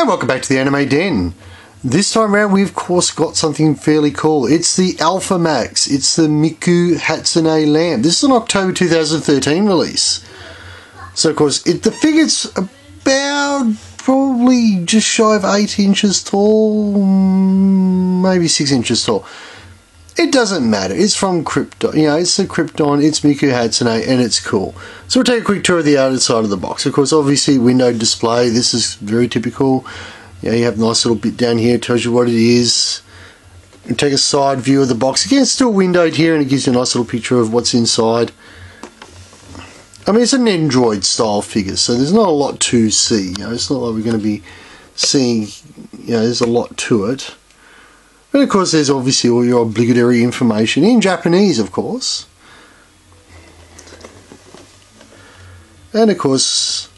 And welcome back to the Anime Den. This time around we've of course got something fairly cool. It's the Alphamax. It's the Miku Hatsune lamp. This is an October 2013 release. So of course it, the figure's about probably just shy of 8 inches tall, maybe 6 inches tall. It doesn't matter. It's from Crypton. You know, it's the Crypton, it's Miku Hatsune, and it's cool. So we'll take a quick tour of the outer side of the box. Of course, obviously, window display. This is very typical. You, know, you have a nice little bit down here. tells you what it is. And take a side view of the box. Again, it's still windowed here, and it gives you a nice little picture of what's inside. I mean, it's an Android style figure, so there's not a lot to see. You know, it's not like we're going to be seeing, you know, there's a lot to it. And of course, there's obviously all your obligatory information in Japanese, of course. And of course,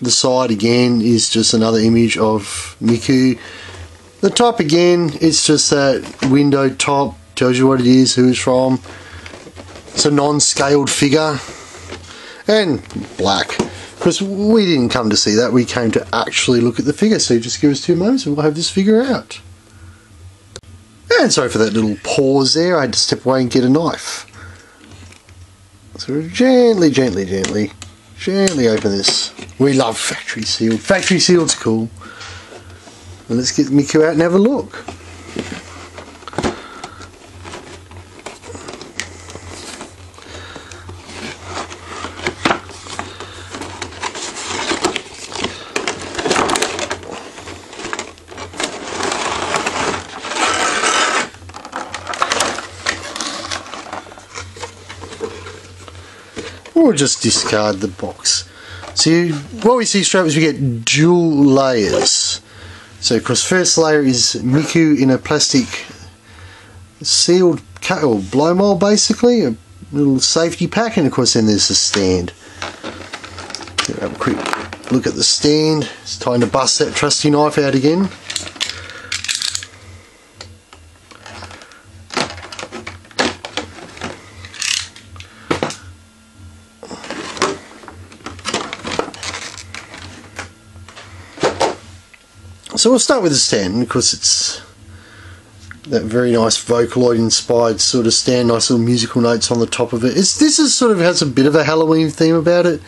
the side again is just another image of Miku. The top again, it's just that window top, tells you what it is, who it's from. It's a non-scaled figure. And black. Because we didn't come to see that, we came to actually look at the figure. So just give us two moments and we'll have this figure out. And sorry for that little pause there, I had to step away and get a knife. So gently, gently, gently, gently open this. We love factory sealed. Factory sealed's cool. And let's get Miku out and have a look. We'll just discard the box. See, what we see straight is we get dual layers. So, of course, first layer is Miku in a plastic sealed cut or blow mold, basically, a little safety pack, and of course, then there's the stand. Have a quick look at the stand. It's time to bust that trusty knife out again. So we'll start with the stand because it's that very nice Vocaloid inspired sort of stand, nice little musical notes on the top of it. It's, this is sort of has a bit of a Halloween theme about it.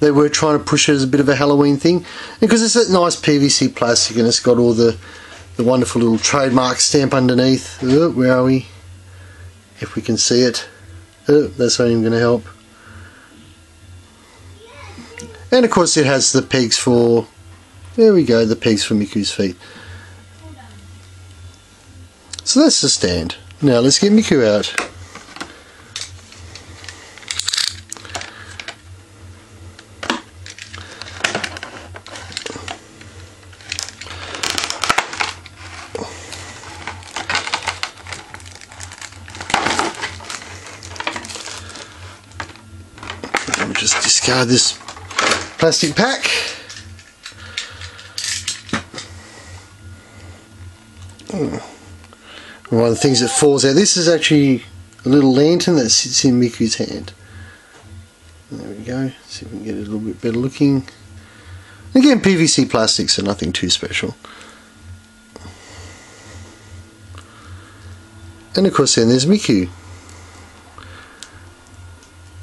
They were trying to push it as a bit of a Halloween thing because it's that nice PVC plastic and it's got all the the wonderful little trademark stamp underneath. Oh, where are we? If we can see it. Oh, that's not even going to help. And of course it has the pegs for there we go, the pegs for Miku's feet. So that's the stand. Now let's get Miku out. just discard this plastic pack. Hmm. One of the things that falls out. This is actually a little lantern that sits in Miku's hand. There we go. See if we can get it a little bit better looking. Again, PVC plastics are nothing too special. And of course then there's Miku.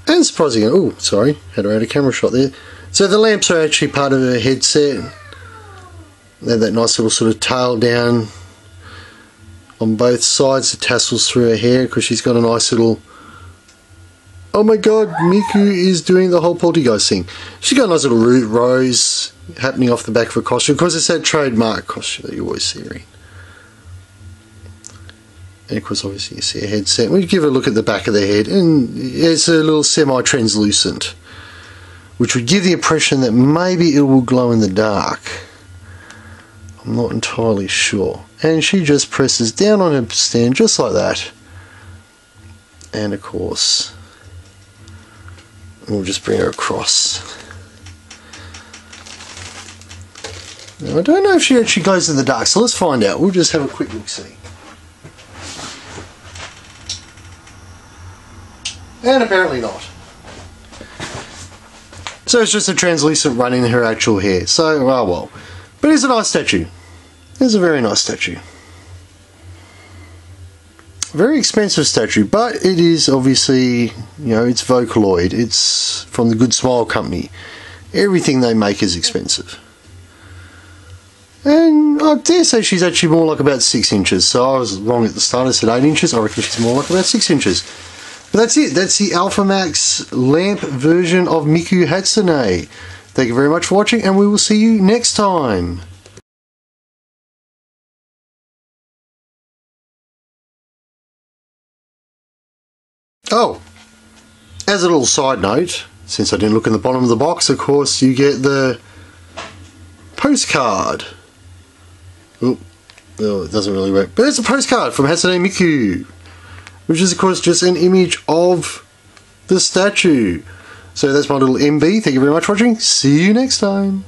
And surprising, oh sorry, had her out a camera shot there. So the lamps are actually part of her headset. They have that nice little sort of tail down on both sides. The tassels through her hair because she's got a nice little oh my god Miku is doing the whole poltergeist thing. She's got a nice little rose happening off the back of her costume. Because it's that trademark costume that you always see her in. And of course obviously you see a headset. We give a look at the back of the head and it's a little semi-translucent which would give the impression that maybe it will glow in the dark. I'm not entirely sure. And she just presses down on her stand just like that. And of course, we'll just bring her across. Now, I don't know if she actually goes in the dark, so let's find out. We'll just have a quick look see. And apparently not. So it's just a translucent running her actual hair. So, oh well. But it's a nice statue. It's a very nice statue. Very expensive statue, but it is obviously, you know, it's Vocaloid. It's from the Good Smile Company. Everything they make is expensive. And I dare say she's actually more like about 6 inches. So I was wrong at the start. I said 8 inches. I reckon she's more like about 6 inches. But that's it. That's the Alphamax lamp version of Miku Hatsune. Thank you very much for watching, and we will see you next time. Oh, as a little side note, since I didn't look in the bottom of the box, of course, you get the postcard. Oh, oh it doesn't really work. But it's a postcard from Hatsune Miku, which is, of course, just an image of the statue. So that's my little MB. Thank you very much for watching. See you next time.